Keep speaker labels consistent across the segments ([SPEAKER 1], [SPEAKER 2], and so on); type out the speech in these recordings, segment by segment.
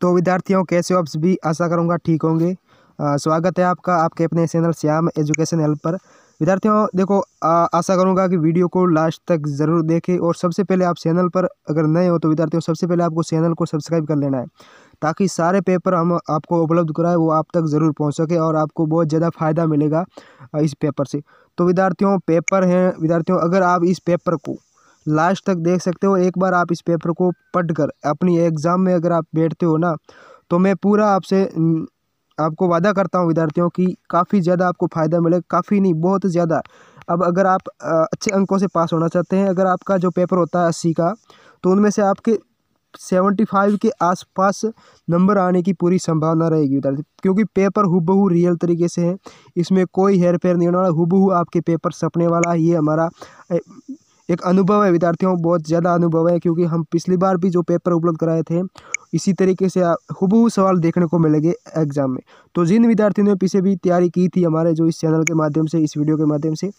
[SPEAKER 1] तो विद्यार्थियों कैसे हो? आप सभी आशा करूँगा ठीक होंगे। स्वागत है आपका आपके अपने चैनल श्याम एजुकेशन हेल्प पर। विद्यार्थियों देखो आ, आशा करूँगा कि वीडियो को लास्ट तक ज़रूर देखें और सबसे पहले आप चैनल पर अगर नए हो तो विद्यार्थियों सबसे पहले आपको चैनल को सब्सक्राइब कर लेना है ताकि सारे पेपर हम आपको उपलब्ध कराए वो आप तक ज़रूर पहुँच सके और आपको बहुत ज़्यादा फ़ायदा मिलेगा इस पेपर से। तो विद्यार्थियों पेपर हैं विद्यार्थियों अगर आप इस पेपर को लास्ट तक देख सकते हो। एक बार आप इस पेपर को पढ़ कर अपनी एग्ज़ाम में अगर आप बैठते हो ना तो मैं पूरा आपसे आपको वादा करता हूँ विद्यार्थियों की काफ़ी ज़्यादा आपको फ़ायदा मिलेगा काफ़ी नहीं, बहुत ज़्यादा। अब अगर आप अच्छे अंकों से पास होना चाहते हैं, अगर आपका जो पेपर होता है अस्सी का तो उनमें से आपके सेवेंटी फाइव के आसपास नंबर आने की पूरी संभावना रहेगी विद्यार्थी, क्योंकि पेपर हुबहू रियल तरीके से है। इसमें कोई हेर फेर नहीं होने वाला, हुबहू आपके पेपर सपने वाला ये हमारा। एक अनुभव है, विद्यार्थियों, बहुत ज़्यादा अनुभव है क्योंकि हम पिछली बार भी जो पेपर उपलब्ध कराए थे, इसी तरीके से हुबहू सवाल देखने को मिलेंगे एग्ज़ाम में। तो जिन विद्यार्थियों ने पीछे भी तैयारी की थी हमारे जो इस चैनल के माध्यम से, इस वीडियो के माध्यम से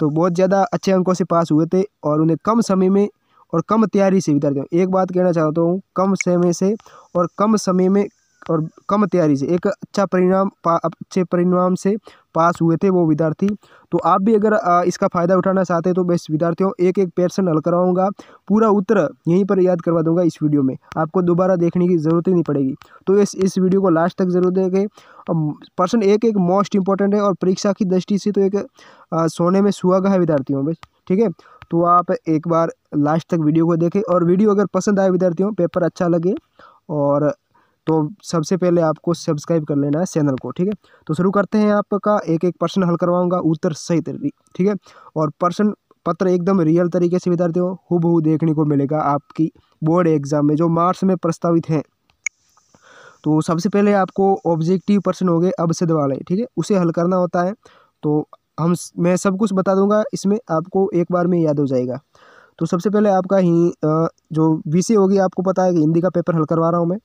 [SPEAKER 1] तो बहुत ज़्यादा अच्छे अंकों से पास हुए थे और उन्हें कम समय में और कम तैयारी से, विद्यार्थियों, एक बात कहना चाहता हूँ, कम समय से और कम समय में और कम तैयारी से एक अच्छा परिणाम अच्छे परिणाम से पास हुए थे वो विद्यार्थी। तो आप भी अगर इसका फ़ायदा उठाना चाहते हैं तो मैं विद्यार्थियों एक एक पर्सन हल कराऊँगा। पूरा उत्तर यहीं पर याद करवा दूँगा इस वीडियो में। आपको दोबारा देखने की ज़रूरत ही नहीं पड़ेगी। तो इस इस वीडियो को लास्ट तक ज़रूर देखें। पर्सन एक एक मोस्ट इंपॉर्टेंट है और परीक्षा की दृष्टि से तो एक आ, सोने में सुहागा है विद्यार्थियों में। ठीक है? तो आप एक बार लास्ट तक वीडियो को देखें और वीडियो अगर पसंद आए विद्यार्थियों पेपर अच्छा लगे और तो सबसे पहले आपको सब्सक्राइब कर लेना है चैनल को, ठीक है? तो शुरू करते हैं आपका एक एक प्रश्न हल करवाऊँगा उत्तर सही तरीके ठीक है? और प्रश्न पत्र एकदम रियल तरीके से विद्यार्थियों हु देखने को मिलेगा आपकी बोर्ड एग्ज़ाम में, जो मार्च में प्रस्तावित हैं। तो सबसे पहले आपको ऑब्जेक्टिव प्रश्न हो गए अवसद वाले, ठीक है? उसे हल करना होता है। तो हम मैं सब कुछ बता दूँगा, इसमें आपको एक बार में याद हो जाएगा। तो सबसे पहले आपका ही जो विषय होगी, आपको पता है कि हिंदी का पेपर हल करवा रहा हूँ मैं।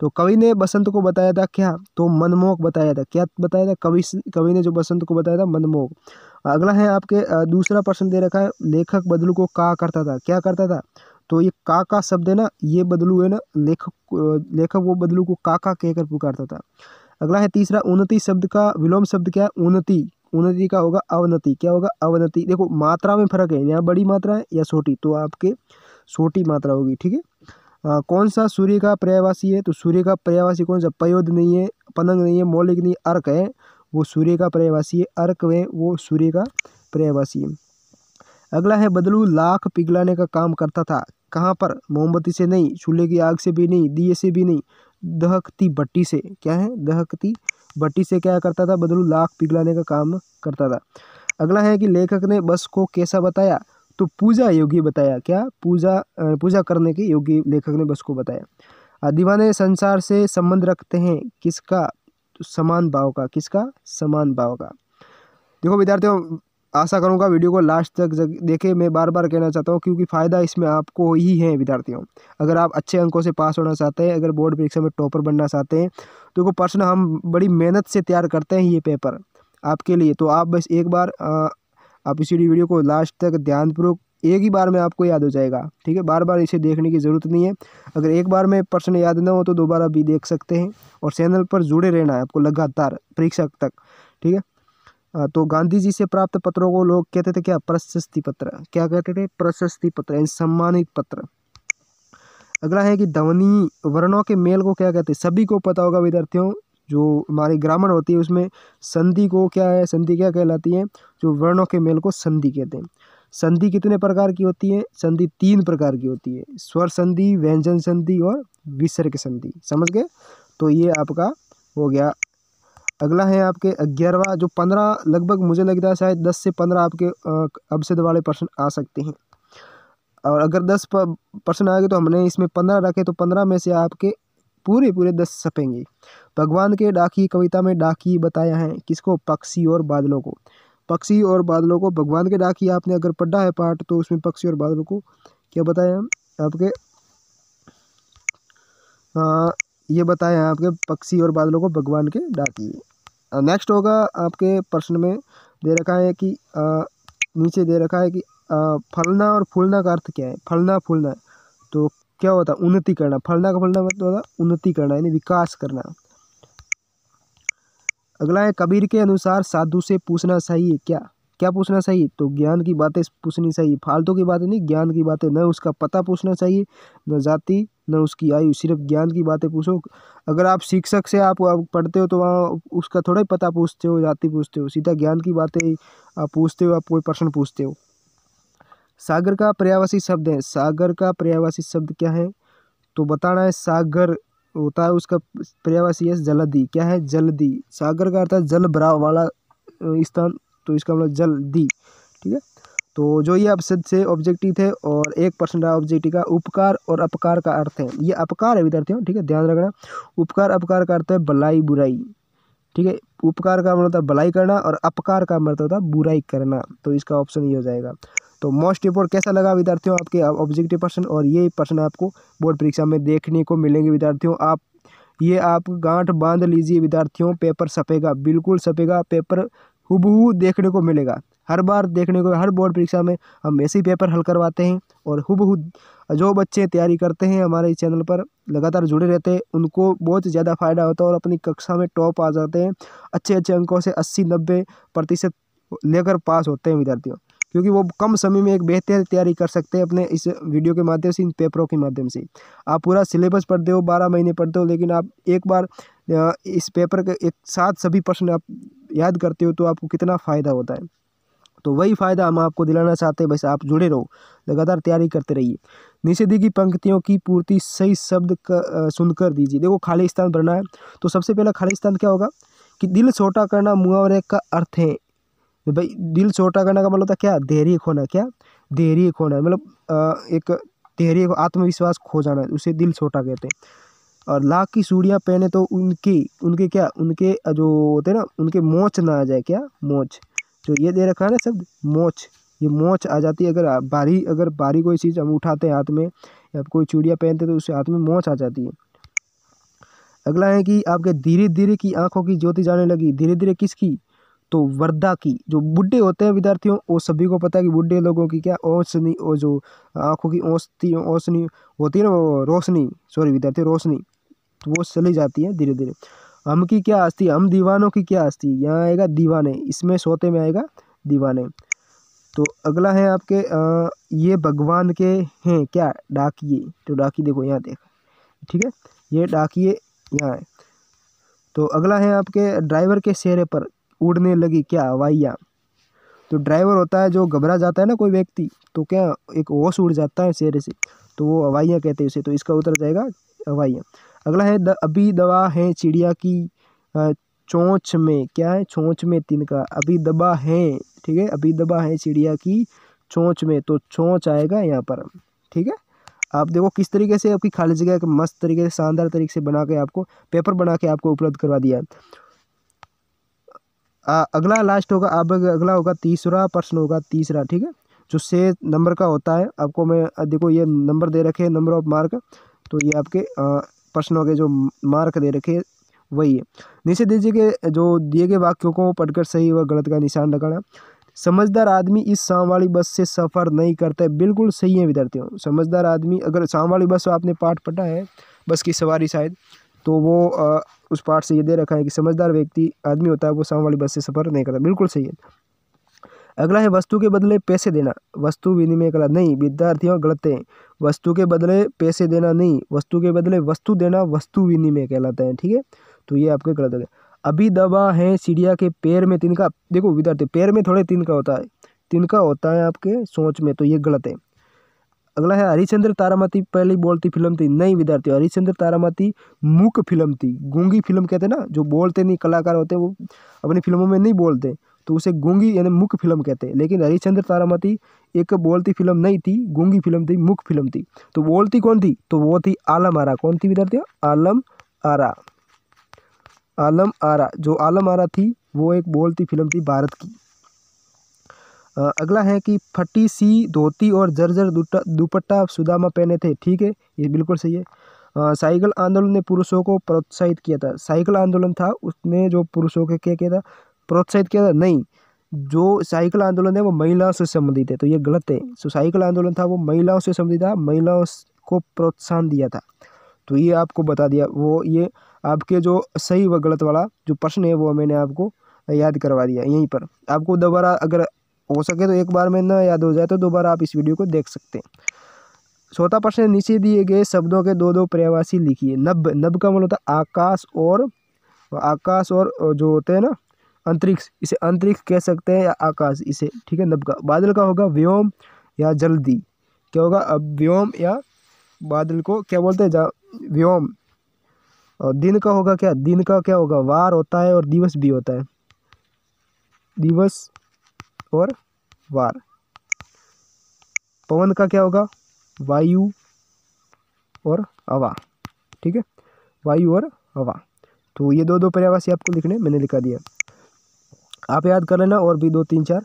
[SPEAKER 1] तो कवि ने बसंत को बताया था क्या? तो मनमोहक बताया था। क्या बताया था? कवि कवि ने जो बसंत को बताया था, मनमोहक। अगला है आपके दूसरा प्रश्न दे रखा है। लेखक बदलू को का करता था। क्या करता था? तो ये का का शब्द है ना, ये बदलू है ना लेखक लेखक वो बदलू को का का कहकर पुकारता था। अगला है तीसरा, उन्नति शब्द का विलोम शब्द क्या है? उन्नति। उन्नति का होगा अवनति। क्या होगा? अवनति। देखो, मात्रा में फ़र्क है। यहाँ बड़ी मात्रा है या छोटी? तो आपके छोटी मात्रा होगी, ठीक है? कौन सा सूर्य का पर्यावासी है? तो सूर्य का पर्यावासी कौन सा पयोद नहीं है, पनंग नहीं है, मौलिक नहीं, अर्क है। वो सूर्य का पर्यावासी है, अर्क है, वो सूर्य का पर्यावासी है। अगला है, बदलू लाख पिघलाने का काम करता था। कहाँ पर? मोमबत्ती से नहीं, चूल्हे की आग से भी नहीं, दिए से भी नहीं। दहकती भट्टी से। क्या है? दहकती भट्टी से क्या करता था? बदलू लाख पिघलाने का काम करता था। अगला है कि लेखक ने बस को कैसा बताया? तो पूजा योग्य बताया, क्या? पूजा पूजा करने के योग्य लेखक ने बस को बताया। दीवाने संसार से संबंध रखते हैं, किसका? तो समान भाव का, किसका? समान भाव का। देखो विद्यार्थियों, आशा करूँगा वीडियो को लास्ट तक देखे। मैं बार बार कहना चाहता हूँ, क्योंकि फ़ायदा इसमें आपको ही है विद्यार्थियों। अगर आप अच्छे अंकों से पास होना चाहते हैं, अगर बोर्ड परीक्षा में टॉपर बनना चाहते हैं तो देखो प्रश्न हम बड़ी मेहनत से तैयार करते हैं ये पेपर आपके लिए। तो आप बस एक बार आप इसी वीडियो को लास्ट तक ध्यानपूर्वक एक ही बार में आपको याद हो जाएगा, ठीक है? बार बार इसे देखने की ज़रूरत नहीं है। अगर एक बार में प्रश्न याद ना हो तो दोबारा भी देख सकते हैं और चैनल पर जुड़े रहना है आपको लगातार परीक्षा तक, ठीक है? तो गांधी जी से प्राप्त पत्रों को लोग कहते थे क्या? प्रशस्ति पत्र। क्या कहते थे? प्रशस्ति पत्र सम्मानित पत्र। अगला है कि ध्वनि वर्णों के मेल को क्या कहते हैं? सभी को पता होगा, विद्यार्थियों। जो हमारी ग्रामर होती है, उसमें संधि को क्या है, संधि क्या कहलाती है, जो वर्णों के मेल को संधि कहते हैं। संधि कितने प्रकार की होती है? संधि तीन प्रकार की होती है, स्वर संधि, व्यंजन संधि और विसर्ग संधि। समझ गए? तो ये आपका हो गया। अगला है आपके ग्यारहवा, जो पंद्रह, लगभग मुझे लगता है शायद दस से पंद्रह आपके अवसद वाले प्रश्न आ सकते हैं। और अगर दस प्रश्न आ गए तो हमने इसमें पंद्रह रखे तो पंद्रह में से आपके पूरे पूरे दस सपेंगे। भगवान के डाकी कविता में डाकी बताया है किसको? पक्षी और बादलों को। पक्षी और बादलों को भगवान के डाकी आपने अगर पढ़ा है पाठ तो उसमें पक्षी और बादलों को क्या बताया आपके आ, ये बताया आपके पक्षी और बादलों को भगवान के डाकी। नेक्स्ट होगा आपके प्रश्न में दे रखा है कि आ, नीचे दे रखा है कि आ, फलना और फूलना का अर्थ क्या है? फलना फूलना। तो क्या होता है? उन्नति करना। फलना का फलना मतलब होता उन्नति करना, यानी विकास करना। अगला है, कबीर के अनुसार साधु से पूछना सही है क्या? क्या पूछना चाहिए तो ज्ञान की बातें पूछनी चाहिए फालतू की बातें नहीं, ज्ञान की बातें। न उसका पता पूछना चाहिए न जाति, न उसकी आयु। सिर्फ़ ज्ञान की बातें पूछो। अगर आप शिक्षक से आप पढ़ते हो तो वहाँ उसका थोड़ा ही पता पूछते हो, जाति पूछते हो। सीधा ज्ञान की बातें आप पूछते हो, आप कोई प्रश्न पूछते हो। सागर का पर्यावासी शब्द है। सागर का पर्यावासी शब्द क्या है? तो बताना है सागर होता है उसका पर्यावासी है जलदी। क्या है? जल्दी। सागर का अर्थ है जल भराव वाला स्थान तो इसका मतलब जल्दी। ठीक है? तो जो ये अब से ऑब्जेक्टिव थे और एक परसेंट रहा ऑब्जेक्टिव का, उपकार और अपकार का अर्थ है। ये अपकार है, विद्यार्थियों। ठीक है? ध्यान रखना। उपकार, अपकार का अर्थ है भलाई, बुराई। ठीक है? उपकार का मतलब भलाई करना और अपकार का मतलब होता है बुराई करना। तो इसका ऑप्शन ये हो जाएगा। तो मोस्ट इंपोर्ट कैसा लगा विद्यार्थियों आपके ऑब्जेक्टिव पर्सन और ये पर्सन आपको बोर्ड परीक्षा में देखने को मिलेंगे विद्यार्थियों। आप, ये आप गांठ बाँध लीजिए विद्यार्थियों पेपर सपेगा, बिल्कुल सपेगा पेपर हुबहू देखने को मिलेगा। हर बार देखने को, हर बोर्ड परीक्षा में हम ऐसे ही पेपर हल करवाते हैं और हुबहू जो बच्चे तैयारी करते हैं हमारे चैनल पर, लगातार जुड़े रहते हैं, उनको बहुत ज़्यादा फ़ायदा होता है और अपनी कक्षा में टॉप आ जाते हैं। अच्छे अच्छे अंकों से अस्सी नब्बे प्रतिशत लेकर पास होते हैं विद्यार्थियों। क्योंकि वो कम समय में एक बेहतर तैयारी कर सकते हैं अपने इस वीडियो के माध्यम से, इन पेपरों के माध्यम से। आप पूरा सिलेबस पढ़ते हो, बारह महीने पढ़ते हो, लेकिन आप एक बार इस पेपर के एक साथ सभी प्रश्न आप याद करते हो तो आपको कितना फ़ायदा होता है। तो वही फ़ायदा हम आपको दिलाना चाहते हैं, बस आप जुड़े रहो, लगातार तैयारी करते रहिए। नीचे दी गई पंक्तियों की पूर्ति सही शब्द सुनकर दीजिए। देखो, खाली स्थान भरना है। तो सबसे पहला खाली स्थान क्या होगा? कि दिल छोटा करना मुहावरे का अर्थ है। तो भाई दिल छोटा करने का मतलब होता क्या? धैर्य खोना, क्या? धैर्य खोना मतलब एक धैर्य आत्मविश्वास खो जाना, उसे दिल छोटा कहते हैं। और लाख की चूड़ियाँ पहने तो उनकी, उनके क्या? उनके जो होते हैं ना, उनके मोच ना आ जाए, क्या? मोच। जो ये दे रखा है ना शब्द, मोच। ये मोच आ जाती है अगर भारी अगर भारी कोई चीज़ हम उठाते हैं हाथ में, या कोई चूड़ियाँ पहनते तो उससे हाथ में मोच आ जाती है। अगला है कि आपके धीरे धीरे की आँखों की ज्योति जाने लगी। धीरे धीरे किसकी? तो वर्दा की जो बुढ़े होते हैं विद्यार्थियों वो सभी को पता है कि बुढ़े लोगों की क्या औसनी और जो आँखों की औसती औसनी होती है ना वो रोशनी सॉरी विद्यार्थी रोशनी तो वो चली जाती है धीरे धीरे हम की क्या हस्ती हम दीवानों की क्या हस्ती यहाँ आएगा दीवाने इसमें सोते में आएगा दीवाने। तो अगला है आपके आ, ये भगवान के हैं क्या? डाकिए तो डाकी देखो यहाँ देख ठीक है? ये डाकिए यहाँ है। तो अगला है आपके ड्राइवर के चेहरे पर उड़ने लगी क्या हवाइयाँ? तो ड्राइवर होता है जो घबरा जाता है ना कोई व्यक्ति तो क्या एक होश उड़ जाता है चेहरे से? तो वो हवाइयाँ कहते हैं उसे तो इसका उत्तर जाएगा हवाइयाँ। अगला है द, अभी दवा है चिड़िया की चोंच में। क्या है? चोंच में तिनका अभी दबा है। ठीक है? अभी दबा है चिड़िया की चोंच में। तो चोंच आएगा यहाँ पर। ठीक है? आप देखो किस तरीके से आपकी खाली जगह मस्त तरीके से शानदार तरीके से बना के आपको पेपर बना के आपको उपलब्ध करवा दिया। है आ, अगला लास्ट होगा अब अगला होगा तीसरा प्रश्न होगा तीसरा ठीक है? जो से नंबर का होता है आपको मैं देखो ये नंबर दे रखे हैं नंबर ऑफ़ मार्क तो ये आपके प्रश्नों के जो मार्क दे रखे वही है। नीचे दीजिए कि जो दिए गए वाक्यों को पढ़कर सही व गलत का निशान लगाना समझदार आदमी इस शाम वाली बस से सफ़र नहीं करता है बिल्कुल सही है विद्यार्थियों। समझदार आदमी अगर शाम वाली बस आपने पाठ पढ़ा है बस की सवारी शायद तो वो आ, उस पार्ट से ये दे रखा है कि समझदार व्यक्ति आदमी होता है वो सामने वाली बस से सफ़र नहीं करता। बिल्कुल सही है। अगला है वस्तु के बदले पैसे देना। वस्तु विनिमय कला। नहीं विद्यार्थियों गलत है। वस्तु के बदले पैसे देना नहीं। वस्तु के बदले वस्तु देना वस्तु विनिमय कहलाता है। ठीक है? तो ये आपके गलत हो। अभी दबा है चिड़िया के पैर में तिनका। देखो विद्यार्थी पैर में थोड़े तिनका होता है। तिनका होता है आपके सोच में तो ये गलत है। अगला है हरिश्चंद्र तारामती, पहली बोलती फ़िल्म थी नहीं विद्यार्थी। हरिश्चंद्र तारामती मूक फ़िल्म थी, गूँगी फ़िल्म कहते हैं ना, जो बोलते नहीं, कलाकार होते वो अपनी फ़िल्मों में नहीं बोलते तो उसे गूँगी यानी मुख फ़िल्म कहते हैं। लेकिन हरिश्चंद्र तारामती एक बोलती फ़िल्म नहीं थी, गूँगी फ़िल्म थी मुख फ़िल्म थी। तो बोलती कौन थी? तो वो थी आलम आरा। कौन थी विद्यार्थी? आलम आरा। आलम आरा, जो आलम आरा थी, वो एक बोलती फ़िल्म थी भारत की। अगला है कि फटी सी, धोती और जर्जर दुपट्टा सुदामा पहने थे, ठीक है? ये बिल्कुल सही है। साइकिल आंदोलन ने पुरुषों को प्रोत्साहित किया था। साइकिल आंदोलन था उसने जो पुरुषों के क्या किया था? प्रोत्साहित किया था? नहीं। जो साइकिल आंदोलन है, वो महिलाओं से संबंधित है तो ये गलत है। सो साइकिल आंदोलन था, वो महिलाओं से संबंधित था, महिलाओं को प्रोत्साहन दिया था। तो ये आपको बता दिया, वो ये आपके जो सही व गलत वाला जो प्रश्न है, वो मैंने आपको याद करवा दिया, यहीं पर। आपको दोबारा अगर हो सके तो एक बार में ना याद हो जाए तो दोबारा आप इस वीडियो को देख सकते हैं। चौथा प्रश्न नीचे दिए गए शब्दों के दो दो पर्यावासी लिखिए। नब नब का मतलब होता है आकाश और आकाश और जो होते हैं ना, अंतरिक्ष। इसे अंतरिक्ष कह सकते हैं या आकाश। इसे, ठीक है, नब का। बादल का होगा व्योम या जल्दी। क्या होगा? अब व्योम या बादल को क्या बोलते हैं? व्योम। और दिन का होगा क्या? दिन का क्या होगा? वार होता है और दिवस भी होता है। दिवस और वार। पवन का क्या होगा? वायु और हवा। ठीक है? वायु और हवा। तो ये दो दो पर्यावासी आपको लिखने मैंने लिखा दिया। आप याद कर लेना और भी दो तीन चार।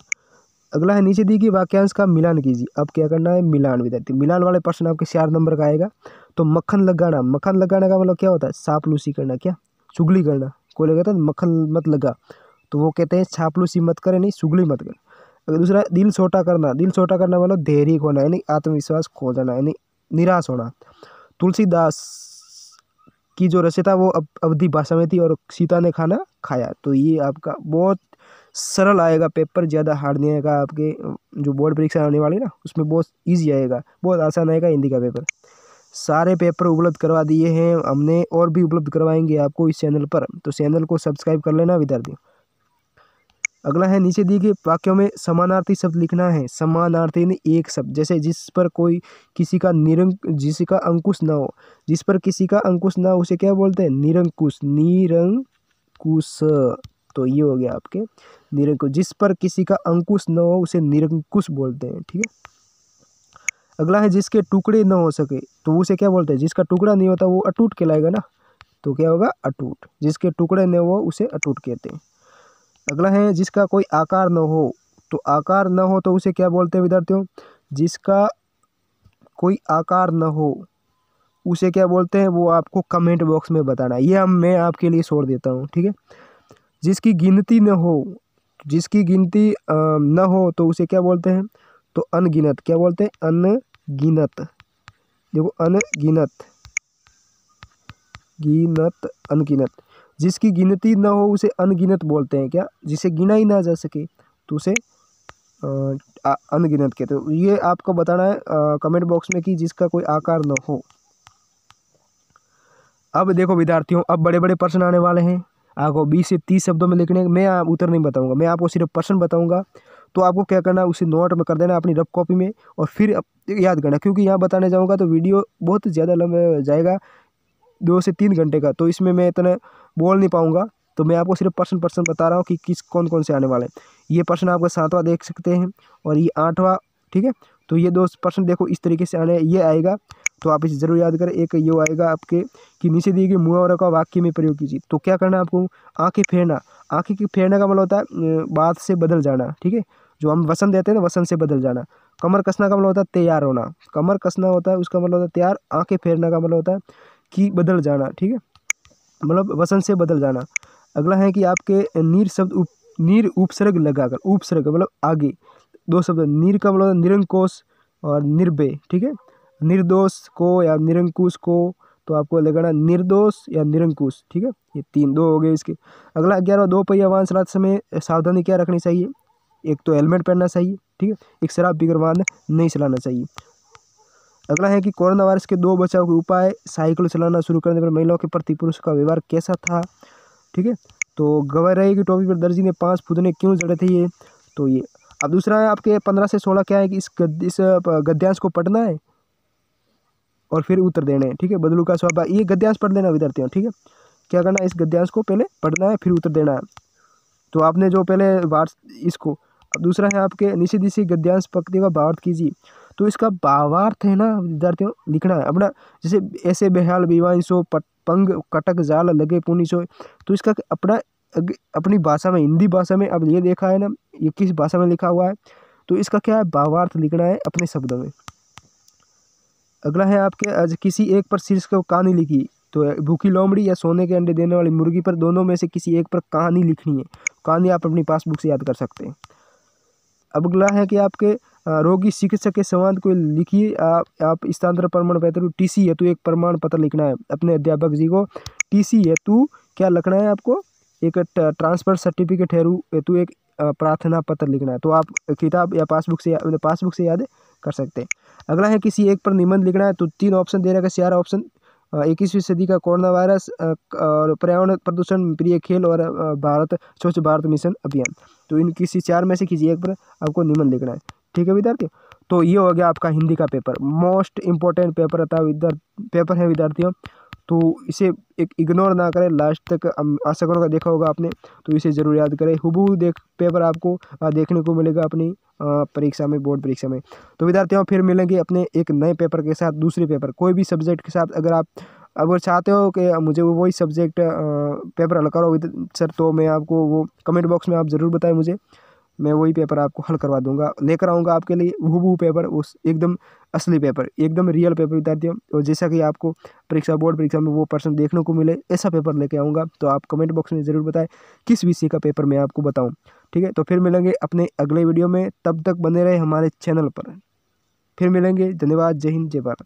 [SPEAKER 1] अगला है नीचे दी गई वाक्यांश का मिलान कीजिए। अब क्या करना है? मिलान विद्यार्थी मिलान वाले प्रश्न आपके चार नंबर का आएगा। तो मक्खन लगाना। मक्खन लगाने का मतलब क्या होता है? सापलूसी करना। क्या? चुगली करना। कोई लगा था मक्खन मत लगा। तो वो कहते हैं छापलूसी मत करे, नहीं, चुगली मत कर। दूसरा, दिल छोटा करना, दिल छोटा करना मतलब धैर्य होना यानी आत्मविश्वास खो जाना, यानी निराश होना। तुलसीदास की जो रचयिता, वो अब, अवधि भाषा में थी और सीता ने खाना खाया। तो ये आपका बहुत सरल आएगा, पेपर ज़्यादा हार्ड नहीं आएगा, आपके, जो बोर्ड परीक्षा आने वाली ना, उसमें बहुत ईजी आएगा, बहुत आसान आएगा हिंदी का पेपर। सारे पेपर उपलब्ध करवा दिए हैं, हमने और भी उपलब्ध करवाएँगे आपको इस चैनल पर। तो चैनल को सब्सक्राइब कर लेना विद्यार्थी अगला है, नीचे दी गई वाक्यों में समानार्थी शब्द लिखना है। समानार्थी यानी एक शब्द, जैसे जिस पर कोई किसी का निरंक जिसका अंकुश ना हो। जिस पर किसी का अंकुश ना हो, उसे क्या बोलते हैं? निरंकुश। निरंकुश। तो ये हो गया आपके। निरंकुश। जिस पर किसी का अंकुश न हो, उसे निरंकुश बोलते हैं, ठीक है? अगला है, जिसके टुकड़े न हो सके तो उसे क्या बोलते हैं? जिसका टुकड़ा नहीं होता, वो अटूट कहलाएगा ना? तो क्या होगा? अटूट। जिसके टुकड़े न हो, उसे अटूट कहते हैं। अगला है, जिसका कोई आकार न हो। तो आकार न हो तो उसे क्या बोलते हैं विद्यार्थियों? जिसका कोई आकार न हो, उसे क्या बोलते हैं? वो आपको कमेंट बॉक्स में बताना ये हम, मैं आपके लिए छोड़ देता हूँ, ठीक है? जिसकी गिनती न हो, जिसकी गिनती न हो तो उसे क्या बोलते हैं? तो अनगिनत। क्या बोलते हैं? अनगिनत। देखो, अनगिनत। गिनत, अनगिनत। जिसकी गिनती ना हो उसे अनगिनत बोलते हैं क्या? जिसे गिना ही ना जा सके तो उसे अनगिनत कहते हो। ये आपको बताना है कमेंट बॉक्स में कि जिसका कोई आकार न हो। अब देखो विद्यार्थियों, अब बड़े बड़े प्रश्न आने वाले हैं। आपको बीस से तीस शब्दों में लिखने, मैं उत्तर नहीं बताऊँगा। मैं आपको सिर्फ़ प्रश्न बताऊँगा। तो आपको क्या करना है, उसे नोट में कर देना अपनी रफ कॉपी में और फिर याद करना। क्योंकि यहाँ बताने जाऊँगा तो वीडियो बहुत ज़्यादा लंबा जाएगा। दो से तीन घंटे का तो इसमें मैं इतना बोल नहीं पाऊँगा। तो मैं आपको सिर्फ़ पर्सन पर्सन बता रहा हूँ कि किस कौन कौन से आने वाले ये पर्सन आपका सातवां देख सकते हैं और ये आठवां, ठीक है? तो ये दो पर्सन देखो इस तरीके से आने, ये आएगा। तो आप इसे ज़रूर याद करें, एक ये आएगा आपके कि नीचे दिए गए मुहावरा का वाक्य में प्रयोग कीजिए। तो क्या करना है आपको? आँखें फेरना, आँखें की फेरने का मतलब होता है बात से बदल जाना, ठीक है? जो हम वसन देते हैं ना, वसन से बदल जाना। कमर कसना का मतलब होता है तैयार होना। कमर कसना होता है, उसका मतलब होता है तैयार, आँखें फेरना का मतलब होता है कि बदल जाना, ठीक है? मतलब वसन से बदल जाना। अगला है कि आपके नीर शब्द उप, नीर उपसर्ग लगाकर, उपसर्ग मतलब आगे। दो शब्द, नीर का मतलब निरंकोश और निर्भय, ठीक है? निर्दोष को या निरंकुश को तो आपको लगाना निर्दोष या निरंकुश, ठीक है? ये तीन दो हो गए इसके। अगला, ग्यारह, दो पहिया वाहन चलाते समय सावधानी क्या रखनी चाहिए? एक तो हेलमेट पहनना चाहिए, ठीक है? एक शराब पीकर वाहन नहीं चलाना चाहिए। अगला है कि कोरोना वायरस के दो बचाव के उपाय साइकिल चलाना शुरू करने पर महिलाओं के प्रति पुरुष का व्यवहार कैसा था? ठीक है तो गवाह रहे कि टॉपिक पर दर्जी ने पाँच फुदने क्यों जड़े थे ये? तो ये अब दूसरा है आपके पंद्रह से सोलह क्या है कि इस गद, इस गद्यांश को पढ़ना है? और फिर उत्तर देने ठीक है बदलू का स्वभाव ये गद्यांश पढ़ लेना विद्यार्थियों ठीक है? क्या करना है इस गद्यांश को? पहले पढ़ना है फिर उत्तर देना है। तो आपने जो पहले वार्स इसको अब दूसरा है आपके निषेध इसी गद्यांश पक्ति का भावार्थ कीजिए। तो इसका भावार्थ है ना, विद्यार्थियों, लिखना है। अपना जैसे ऐसे बेहाल विवांशो पंग, कटक, जाल, लगे, पुनी, सो तो इसका अपना अपनी भाषा में, हिंदी भाषा में अब ये देखा है ना, ये किस भाषा में लिखा हुआ है। तो इसका क्या है भावार्थ लिखना है अपने शब्दों में। अगला है आपके, आज किसी एक पर शीर्ष को कहानी लिखी तो भूखी लोमड़ी या सोने के अंडे देने वाली मुर्गी पर दोनों में से किसी एक पर कहानी लिखनी है। कहानी आप अपनी पासबुक से याद कर सकते हैं। अब अगला है कि आपके रोगी चिकित्सक के संवाद को लिखिए। आप आप स्थानांतरण प्रमाण पत्र टी सी हेतु एक प्रमाण पत्र लिखना है अपने अध्यापक जी को। टी सी हेतु क्या लिखना है आपको? एक ट्रांसफ़र सर्टिफिकेट हेतु एक प्रार्थना पत्र लिखना है। तो आप किताब या पासबुक से पासबुक से याद कर सकते हैं। अगला है किसी एक पर निबंध लिखना है तो तीन ऑप्शन दे रखा है। ऑप्शन इक्कीसवीं सदी का कोरोना वायरस और पर्यावरण प्रदूषण, प्रिय खेल और भारत, स्वच्छ भारत मिशन अभियान। तो इन किसी चार में से किसी एक पर आपको निबंध लिखना है। ठीक है विद्यार्थियों? तो ये हो गया आपका हिंदी का पेपर। मोस्ट इंपॉर्टेंट पेपर रहता है विद्यार्थी पेपर है विद्यार्थियों। तो इसे एक इग्नोर ना करें। लास्ट तक आशा करूँगा देखा होगा आपने। तो इसे ज़रूर याद करें। हुबू देख पेपर आपको देखने को मिलेगा अपनी परीक्षा में बोर्ड परीक्षा में। तो विद्यार्थियों, फिर मिलेंगे अपने एक नए पेपर के साथ, दूसरे पेपर कोई भी सब्जेक्ट के साथ अगर आप, अगर चाहते हो कि मुझे वो वही सब्जेक्ट पेपर हल करो सर तो मैं आपको वो कमेंट बॉक्स में आप ज़रूर बताएँ मुझे। मैं वही पेपर आपको हल करवा दूँगा। लेकर आऊँगा आपके लिए हूबहू पेपर उस एकदम असली पेपर एकदम रियल पेपर विद्यार्थियों। और जैसा कि आपको परीक्षा बोर्ड परीक्षा में वो पर्सन देखने को मिले, ऐसा पेपर लेके आऊँगा। तो आप कमेंट बॉक्स में ज़रूर बताएँ, किस विषय का पेपर मैं आपको बताऊँ। ठीक है? तो फिर मिलेंगे अपने अगले वीडियो में। तब तक बने रहे हमारे चैनल पर। फिर मिलेंगे। धन्यवाद। जय हिंद। जय भारत।